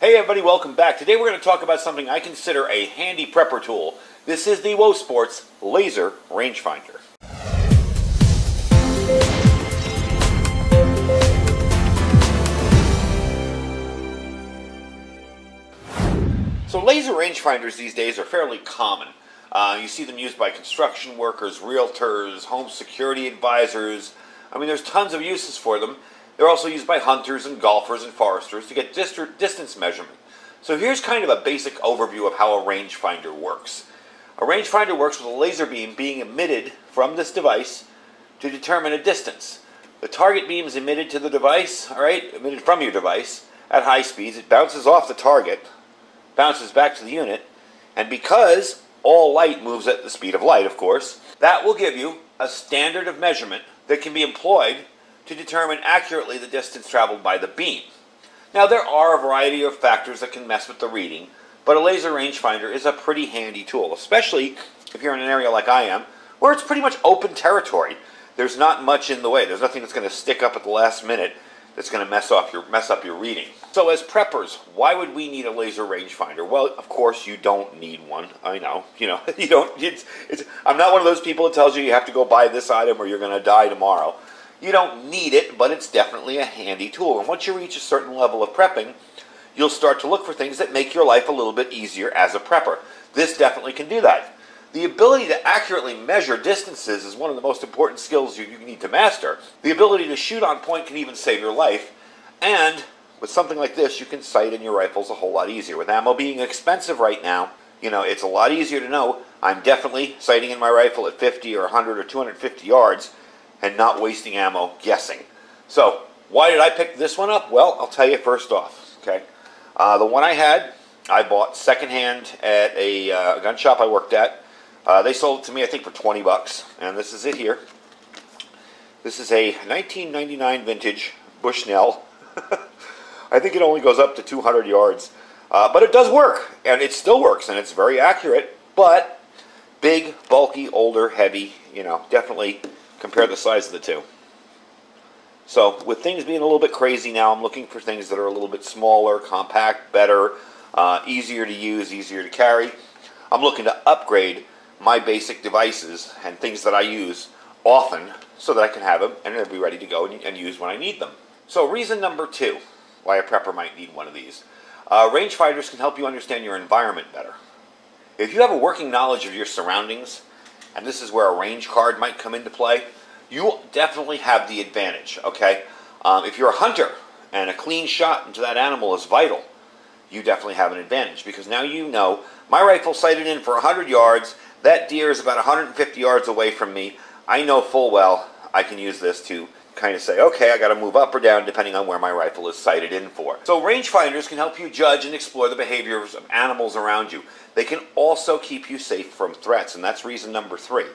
Hey everybody, welcome back. Today we're going to talk about something I consider a handy prepper tool. This is the WOSPORTS Laser Rangefinder. So laser rangefinders these days are fairly common. Uh, you see them used by construction workers, realtors, home security advisors. I mean, there's tons of uses for them. They're also used by hunters and golfers and foresters to get distance measurement. So here's kind of a basic overview of how a rangefinder works. A rangefinder works with a laser beam being emitted from this device to determine a distance. The target beam is emitted to the device, all right, emitted from your device at high speeds. It bounces off the target, bounces back to the unit, and because all light moves at the speed of light, of course, that will give you a standard of measurement that can be employed to determine accurately the distance traveled by the beam. Now, there are a variety of factors that can mess with the reading, but a laser rangefinder is a pretty handy tool, especially if you're in an area like I am, where it's pretty much open territory. There's not much in the way. There's nothing that's going to stick up at the last minute that's going to mess off your mess up your reading. So as preppers, why would we need a laser rangefinder? Well, of course you don't need one. I know, you know, you don't. It's, it's, I'm not one of those people that tells you you have to go buy this item or you're going to die tomorrow. You don't need it, but it's definitely a handy tool. And once you reach a certain level of prepping, you'll start to look for things that make your life a little bit easier as a prepper. This definitely can do that. The ability to accurately measure distances is one of the most important skills you, you need to master. The ability to shoot on point can even save your life. And with something like this, you can sight in your rifles a whole lot easier. With ammo being expensive right now, you know, it's a lot easier to know I'm definitely sighting in my rifle at 50 or 100 or 250 yards and not wasting ammo guessing. So, why did I pick this one up? Well, I'll tell you first off. Okay, uh, the one I had, I bought secondhand at a uh, gun shop I worked at. Uh, they sold it to me, I think, for 20 bucks, and this is it here. This is a 1999 vintage Bushnell. I think it only goes up to 200 yards, uh, but it does work, and it still works, and it's very accurate. But big, bulky, older, heavy. You know, definitely compare the size of the two. So with things being a little bit crazy now, I'm looking for things that are a little bit smaller, compact, better, uh, easier to use, easier to carry. I'm looking to upgrade my basic devices and things that I use often so that I can have them and they'll be ready to go and, and use when I need them. So reason number two why a prepper might need one of these. Uh, rangefinders can help you understand your environment better. If you have a working knowledge of your surroundings, and this is where a range card might come into play, you definitely have the advantage, okay? Um, if you're a hunter and a clean shot into that animal is vital, you definitely have an advantage because now you know my rifle sighted in for 100 yards, that deer is about 150 yards away from me. I know full well I can use this to kind of say, okay, I got to move up or down depending on where my rifle is sighted in for. So rangefinders can help you judge and explore the behaviors of animals around you. They can also keep you safe from threats, and that's reason number three.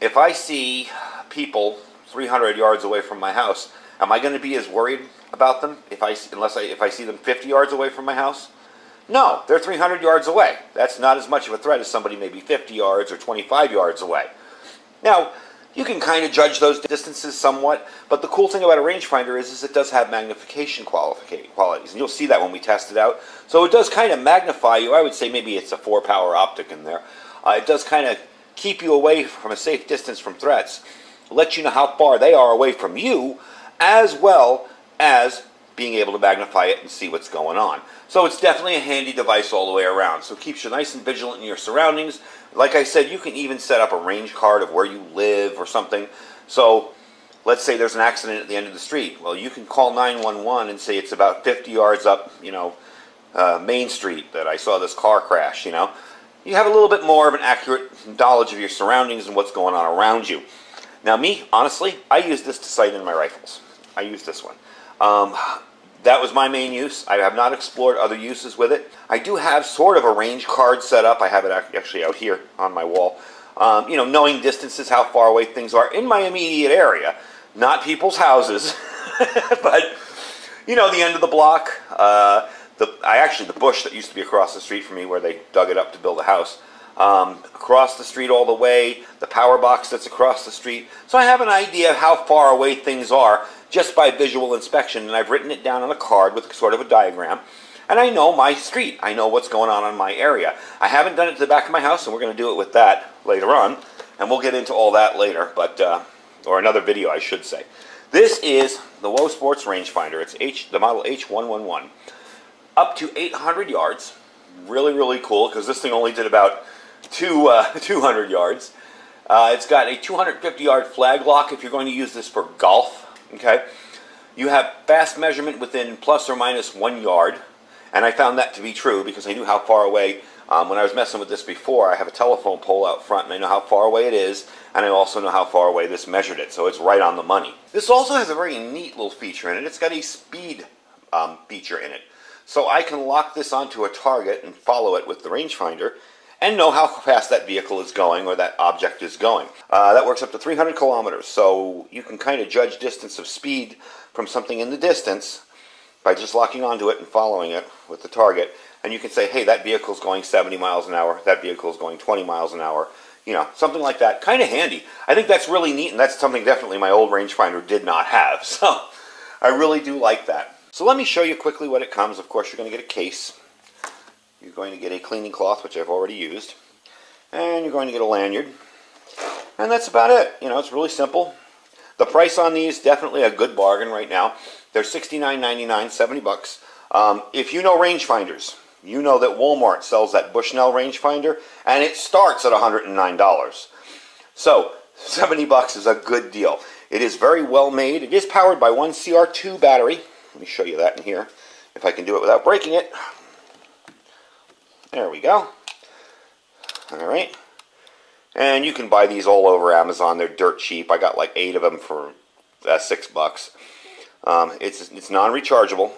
If I see people 300 yards away from my house, am I going to be as worried about them if I unless I if I see them 50 yards away from my house? No, they're 300 yards away. That's not as much of a threat as somebody maybe 50 yards or 25 yards away. Now, you can kind of judge those distances somewhat, but the cool thing about a rangefinder is, is it does have magnification qualities, and you'll see that when we test it out. So it does kind of magnify you. I would say maybe it's a four power optic in there. Uh, it does kind of keep you away from a safe distance from threats, let you know how far they are away from you, as well as being able to magnify it and see what's going on. So it's definitely a handy device all the way around. So it keeps you nice and vigilant in your surroundings. Like I said, you can even set up a range card of where you live or something. So let's say there's an accident at the end of the street. Well, you can call 911 and say it's about 50 yards up, you know, uh, Main Street that I saw this car crash, you know. You have a little bit more of an accurate knowledge of your surroundings and what's going on around you. Now, me, honestly, I use this to sight in my rifles. I use this one. Um, that was my main use. I have not explored other uses with it. I do have sort of a range card set up. I have it actually out here on my wall. Um, you know, knowing distances, how far away things are in my immediate area, not people's houses, but you know, the end of the block. Uh, the I actually the bush that used to be across the street from me, where they dug it up to build a house. Um, across the street all the way, the power box that's across the street. So I have an idea of how far away things are just by visual inspection, and I've written it down on a card with sort of a diagram. and I know my street. I know what's going on in my area. I haven't done it to the back of my house, and we're going to do it with that later on, and we'll get into all that later, but uh, or another video, I should say. This is the WOSPORTS rangefinder. It's H, the model H111, up to 800 yards. Really, really cool because this thing only did about two, uh, 200 yards. Uh, it's got a 250 yard flag lock if you're going to use this for golf. Okay, you have fast measurement within plus or minus one yard, and I found that to be true because I knew how far away. Um, when I was messing with this before, I have a telephone pole out front, and I know how far away it is, and I also know how far away this measured it, so it's right on the money. This also has a very neat little feature in it. It's got a speed um, feature in it. So I can lock this onto a target and follow it with the rangefinder, and know how fast that vehicle is going or that object is going. Uh, that works up to 300 kilometers, so you can kind of judge distance of speed from something in the distance by just locking onto it and following it with the target. And you can say, hey, that vehicle is going 70 miles an hour, that vehicle is going 20 miles an hour, you know, something like that. Kind of handy. I think that's really neat, and that's something definitely my old rangefinder did not have. So I really do like that. So let me show you quickly what it comes. Of course, you're going to get a case you're going to get a cleaning cloth, which I've already used. And you're going to get a lanyard. And that's about it. You know, it's really simple. The price on these, definitely a good bargain right now. They're $69.99, 70 bucks. Um, if you know rangefinders, you know that Walmart sells that Bushnell rangefinder, and it starts at $109. So, 70 bucks is a good deal. It is very well made. It is powered by one CR2 battery. Let me show you that in here, if I can do it without breaking it. There we go. All right. And you can buy these all over Amazon. They're dirt cheap. I got like eight of them for uh, six bucks. Um, it's it's non-rechargeable,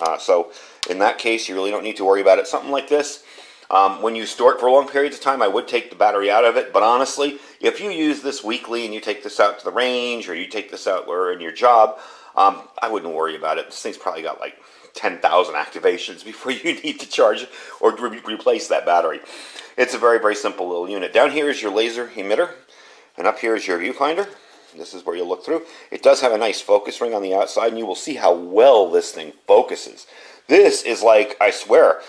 uh, so in that case, you really don't need to worry about it. Something like this, um, when you store it for long periods of time, I would take the battery out of it. But honestly, if you use this weekly and you take this out to the range or you take this out where in your job, um, I wouldn't worry about it. This thing's probably got like 10,000 activations before you need to charge or re replace that battery. It's a very, very simple little unit. Down here is your laser emitter, and up here is your viewfinder. This is where you'll look through. It does have a nice focus ring on the outside, and you will see how well this thing focuses. This is like, I swear,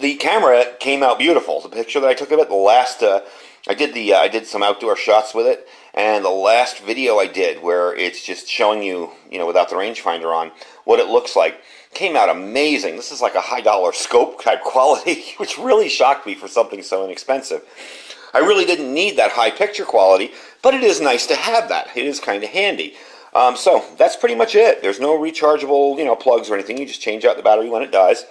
the camera came out beautiful. The picture that I took of it, the last, uh, I did the, uh, I did some outdoor shots with it, and the last video I did where it's just showing you, you know, without the rangefinder on, what it looks like came out amazing. This is like a high dollar scope type quality, which really shocked me for something so inexpensive. I really didn't need that high picture quality, but it is nice to have that. It is kind of handy. Um, so that's pretty much it. There's no rechargeable, you know, plugs or anything. You just change out the battery when it dies.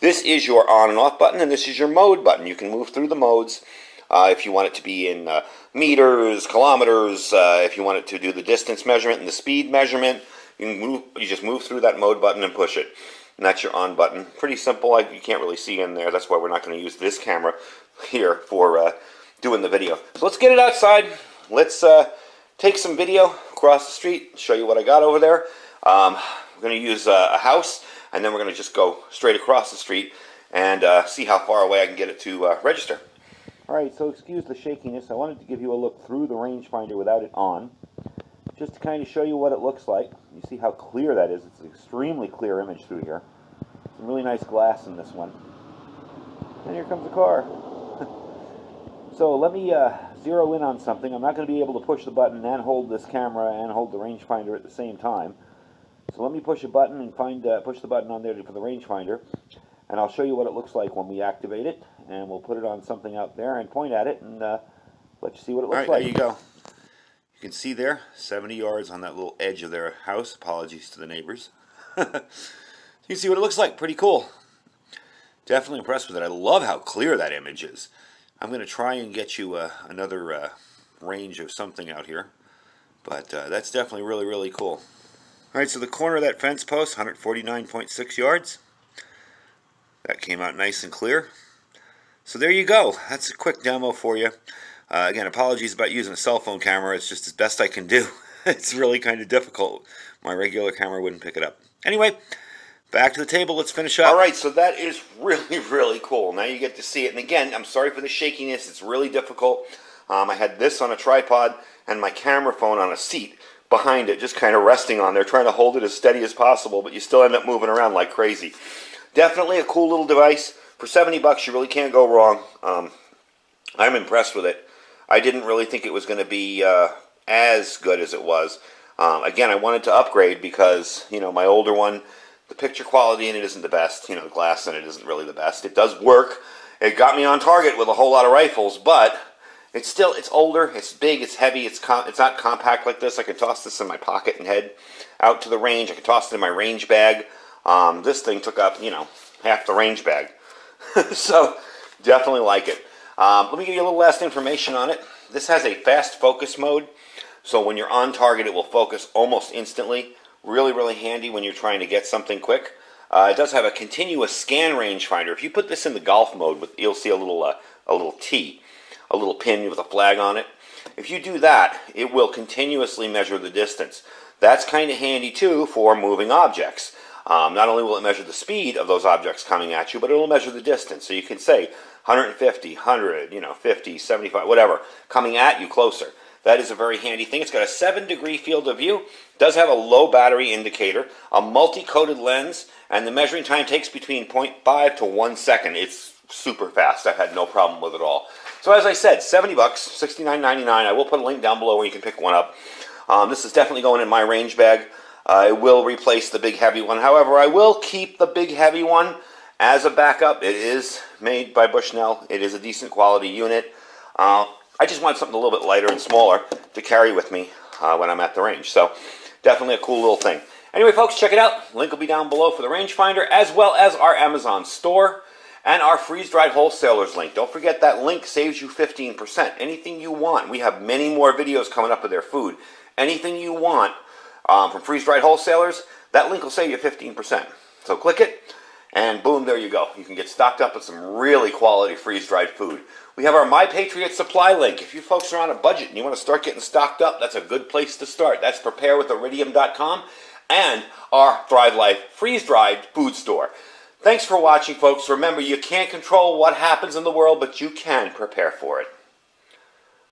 This is your on and off button, and this is your mode button. You can move through the modes uh, if you want it to be in uh, meters, kilometers, uh, if you want it to do the distance measurement and the speed measurement. You, move, you just move through that mode button and push it. And that's your on button. Pretty simple. You can't really see in there. That's why we're not going to use this camera here for uh, doing the video. So let's get it outside. Let's uh, take some video across the street, show you what I got over there. Um, we're going to use uh, a house, and then we're going to just go straight across the street and see how far away I can get it to register. All right, so excuse the shakiness. I wanted to give you a look through the rangefinder without it on just to kind of show you what it looks like. You see how clear that is. It's an extremely clear image through here. Some really nice glass in this one. And here comes the car. so let me uh, zero in on something. I'm not going to be able to push the button and hold this camera and hold the rangefinder at the same time. So let me push a button and find uh, push the button on there for the rangefinder. And I'll show you what it looks like when we activate it. And we'll put it on something out there and point at it and uh, let you see what it looks All right, like. there you go You can see there, 70 yards on that little edge of their house. Apologies to the neighbors. you can see what it looks like. Pretty cool. Definitely impressed with it. I love how clear that image is. I'm going to try and get you uh, another uh, range of something out here. But uh, that's definitely really, really cool. Alright, so the corner of that fence post, 149.6 yards. That came out nice and clear. So there you go. That's a quick demo for you. Uh, again, apologies about using a cell phone camera. It's just as best I can do. it's really kind of difficult. My regular camera wouldn't pick it up. Anyway, back to the table. Let's finish up. All right, so that is really, really cool. Now you get to see it. And again, I'm sorry for the shakiness. It's really difficult. Um, I had this on a tripod and my camera phone on a seat behind it, just kind of resting on there, trying to hold it as steady as possible, but you still end up moving around like crazy. definitely a cool little device. For 70 bucks, you really can't go wrong. Um, I'm impressed with it. I didn't really think it was going to be uh, as good as it was. Um, again, I wanted to upgrade because, you know, my older one, the picture quality in it isn't the best. You know, the glass in it isn't really the best. It does work. It got me on target with a whole lot of rifles, but it's still, it's older, it's big, it's heavy, it's, com- it's not compact like this. I can toss this in my pocket and head out to the range. I can toss it in my range bag. Um, this thing took up, you know, half the range bag. so definitely like it. Um, let me give you a little last information on it. This has a fast focus mode, so when you're on target, it will focus almost instantly. Really, really handy when you're trying to get something quick. Uh, it does have a continuous scan rangefinder. If you put this in the golf mode, with, you'll see a little uh, a little T, a little pin with a flag on it. If you do that, it will continuously measure the distance. That's kind of handy too for moving objects. Um, not only will it measure the speed of those objects coming at you, but it will measure the distance. So you can say 150, 100, you know, 50, 75, whatever, coming at you closer. That is a very handy thing. It's got a 7 degree field of view, does have a low battery indicator, a multi-coated lens, and the measuring time takes between 0.5 to 1 second. It's super fast. I've had no problem with it all. So as I said, 70 bucks, 69.99. I will put a link down below where you can pick one up. Um, this is definitely going in my range bag. It will replace the big heavy one. However, I will keep the big heavy one as a backup. It is made by Bushnell. It is a decent quality unit. Uh, I just want something a little bit lighter and smaller to carry with me uh, when I'm at the range. So definitely a cool little thing. Anyway, folks, check it out. Link will be down below for the rangefinder, as well as our Amazon store and our freeze-dried wholesalers link. Don't forget that link saves you 15%. Anything you want. We have many more videos coming up with their food. Anything you want um, from freeze-dried wholesalers, that link will save you 15%. So click it, and boom, there you go. You can get stocked up with some really quality freeze-dried food. We have our My Patriot Supply link. If you folks are on a budget and you want to start getting stocked up, that's a good place to start. That's preparewithiridium.com and our Thrive Life freeze-dried food store. Thanks for watching, folks. Remember, you can't control what happens in the world, but you can prepare for it.